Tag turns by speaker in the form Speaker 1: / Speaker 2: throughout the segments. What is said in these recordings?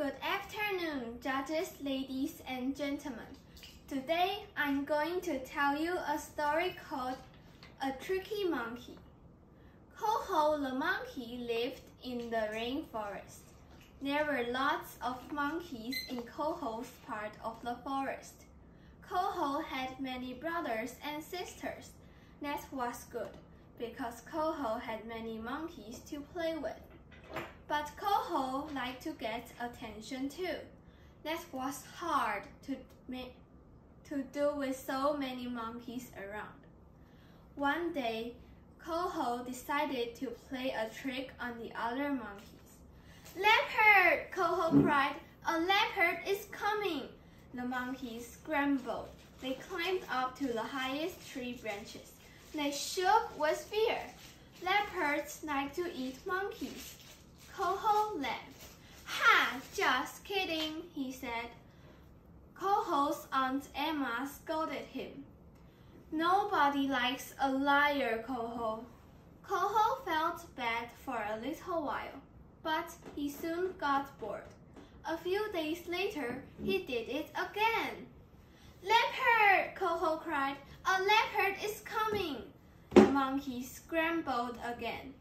Speaker 1: Good afternoon, judges, ladies, and gentlemen. Today, I'm going to tell you a story called A Tricky Monkey. Coho the monkey lived in the rainforest. There were lots of monkeys in Coho's part of the forest. Coho had many brothers and sisters. That was good, because Coho had many monkeys to play with. But liked to get attention too. That was hard to, to do with so many monkeys around. One day, Coho decided to play a trick on the other monkeys. Leopard! Coho cried. A leopard is coming! The monkeys scrambled. They climbed up to the highest tree branches. They shook with fear. Leopards like to eat monkeys. Just kidding, he said. Coho's Aunt Emma scolded him. Nobody likes a liar, Coho. Coho felt bad for a little while, but he soon got bored. A few days later, he did it again. Leopard! Coho cried. A leopard is coming. The monkey scrambled again.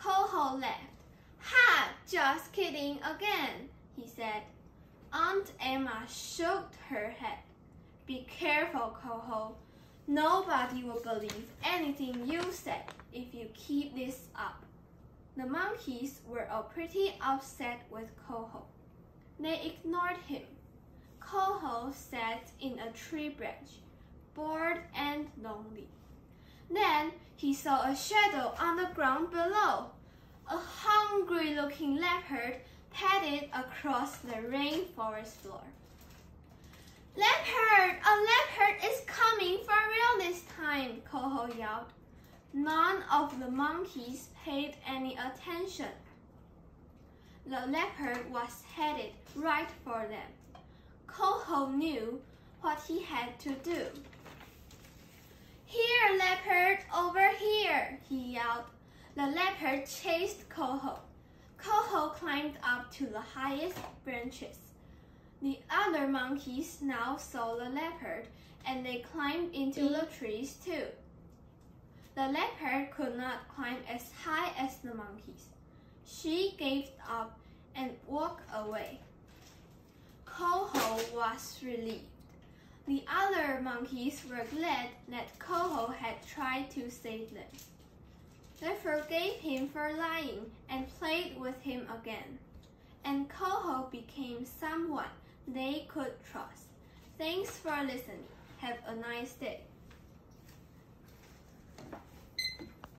Speaker 1: Coho laughed. Ha! Just kidding again, he said. Aunt Emma shook her head. Be careful, Coho. Nobody will believe anything you said if you keep this up. The monkeys were all pretty upset with Coho. They ignored him. Coho sat in a tree branch, bored and lonely. Then he saw a shadow on the ground below a hungry-looking leopard padded across the rainforest floor. Leopard! A leopard is coming for real this time, Coho yelled. None of the monkeys paid any attention. The leopard was headed right for them. Coho knew what he had to do. Here, leopard, over here, he yelled. The leopard chased Coho. Climbed up to the highest branches. The other monkeys now saw the leopard and they climbed into the mm. trees too. The leopard could not climb as high as the monkeys. She gave up and walked away. Coho was relieved. The other monkeys were glad that Coho had tried to save them. They forgave him for lying and played with him again. And Coho became someone they could trust. Thanks for listening. Have a nice day.